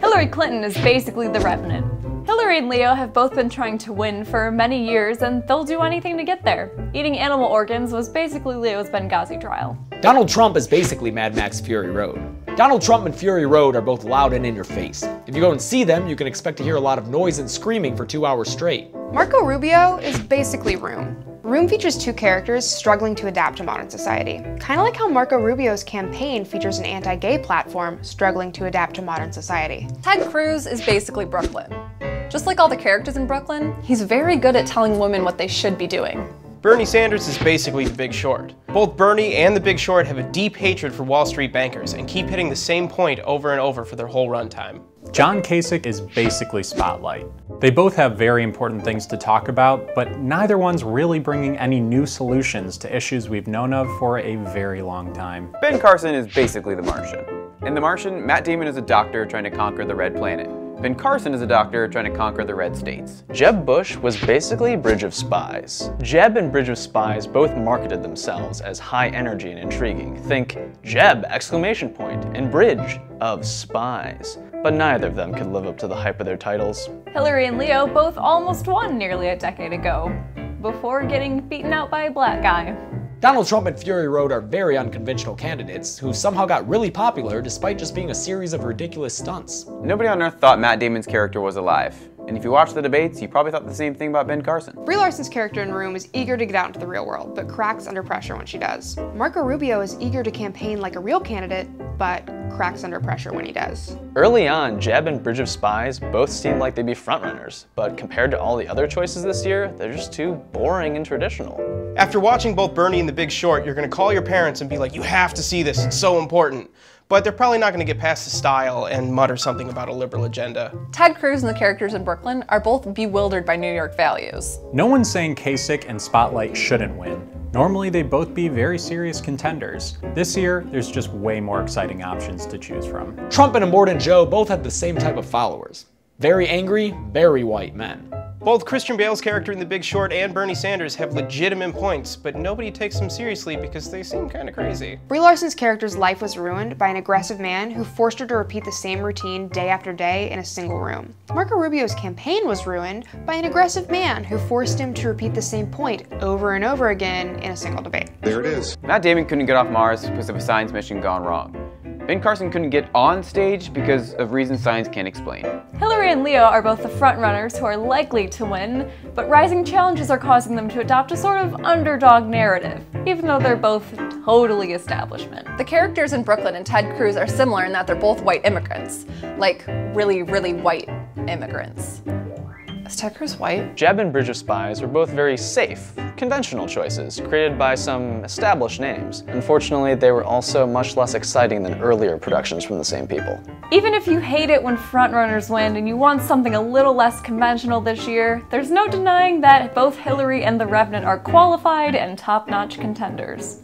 Hillary Clinton is basically the Revenant. Hillary and Leo have both been trying to win for many years, and they'll do anything to get there. Eating animal organs was basically Leo's Benghazi trial. Donald Trump is basically Mad Max Fury Road. Donald Trump and Fury Road are both loud and in your face. If you go and see them, you can expect to hear a lot of noise and screaming for two hours straight. Marco Rubio is basically Room. Room features two characters struggling to adapt to modern society. Kind of like how Marco Rubio's campaign features an anti-gay platform struggling to adapt to modern society. Ted Cruz is basically Brooklyn. Just like all the characters in Brooklyn, he's very good at telling women what they should be doing. Bernie Sanders is basically the big short. Both Bernie and the big short have a deep hatred for Wall Street bankers and keep hitting the same point over and over for their whole runtime. John Kasich is basically Spotlight. They both have very important things to talk about, but neither one's really bringing any new solutions to issues we've known of for a very long time. Ben Carson is basically the Martian. In The Martian, Matt Damon is a doctor trying to conquer the Red Planet. Ben Carson is a doctor trying to conquer the red states. Jeb Bush was basically Bridge of Spies. Jeb and Bridge of Spies both marketed themselves as high energy and intriguing. Think Jeb exclamation point and Bridge of Spies. But neither of them could live up to the hype of their titles. Hillary and Leo both almost won nearly a decade ago, before getting beaten out by a black guy. Donald Trump and Fury Road are very unconventional candidates who somehow got really popular despite just being a series of ridiculous stunts. Nobody on earth thought Matt Damon's character was alive. And if you watched the debates, you probably thought the same thing about Ben Carson. Brie Larson's character in Room is eager to get out into the real world, but cracks under pressure when she does. Marco Rubio is eager to campaign like a real candidate, but cracks under pressure when he does. Early on, Jeb and Bridge of Spies both seemed like they'd be frontrunners, but compared to all the other choices this year, they're just too boring and traditional. After watching both Bernie and The Big Short, you're gonna call your parents and be like, you have to see this, it's so important but they're probably not going to get past the style and mutter something about a liberal agenda. Ted Cruz and the characters in Brooklyn are both bewildered by New York values. No one's saying Kasich and Spotlight shouldn't win. Normally they'd both be very serious contenders. This year, there's just way more exciting options to choose from. Trump and Immortan Joe both had the same type of followers. Very angry, very white men. Both Christian Bale's character in The Big Short and Bernie Sanders have legitimate points, but nobody takes them seriously because they seem kind of crazy. Brie Larson's character's life was ruined by an aggressive man who forced her to repeat the same routine day after day in a single room. Marco Rubio's campaign was ruined by an aggressive man who forced him to repeat the same point over and over again in a single debate. There it is. Matt Damon couldn't get off Mars because of a science mission gone wrong. Ben Carson couldn't get on stage because of reasons science can't explain. Hillary and Leo are both the frontrunners who are likely to win, but rising challenges are causing them to adopt a sort of underdog narrative, even though they're both totally establishment. The characters in Brooklyn and Ted Cruz are similar in that they're both white immigrants, like really, really white immigrants. Is Ted white? Jeb and Bridge of Spies were both very safe, conventional choices, created by some established names. Unfortunately, they were also much less exciting than earlier productions from the same people. Even if you hate it when frontrunners win and you want something a little less conventional this year, there's no denying that both Hillary and The Revenant are qualified and top-notch contenders.